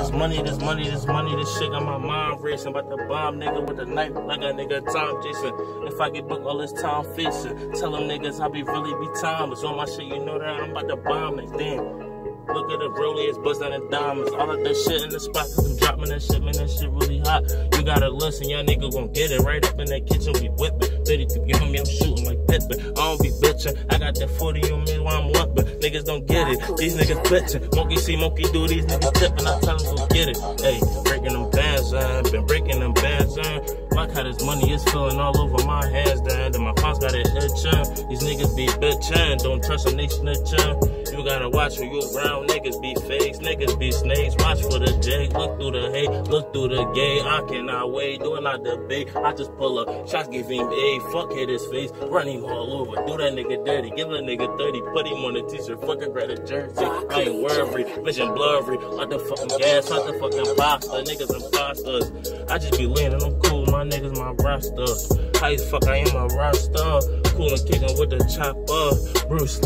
this money, this money, this money, this shit got my mind racing. About to bomb nigga with a knife like a nigga Tom Jason. If I get booked all this time fishing, tell them niggas I be really be timeless. On my shit, you know that I'm about to bomb it. Damn. Look at the rollie, it's bustin' in diamonds. All of that shit in the spot, cause I'm dropping that shit, man, that shit really hot. You gotta listen, y'all nigga gon' get it right up in that kitchen, we whippin'. 32 on me, I'm shooting like Pippen. I don't be bitchin', I got that 40 on me while I'm limpin'. Niggas don't get it, these niggas bitchin'. Monkey see, monkey do, these niggas tippin'. I tell them go get it. Hey, breaking them bands, uh, been breaking them bands, uh. Like how this money is feeling all over my hands, down. Then my pops got it itchin'. These niggas be bitchin', don't trust them, they snitchin'. You gotta watch who you around. Niggas be fakes, niggas be snakes. Watch for the Jake, look through the hate, look through the gay. I cannot wait, doing not debate. I just pull up, shots give him a fuck hit his face, run him all over. Do that nigga dirty, give a nigga 30, put him on the t-shirt, fucking grab a jersey. I ain't worried, vision blurry, like the fucking gas, like the fucking pasta. Niggas imposters. I just be leaning, I'm cool, my niggas my roster. How you fuck I am a roster? Cool and kicking with the chopper. Bruce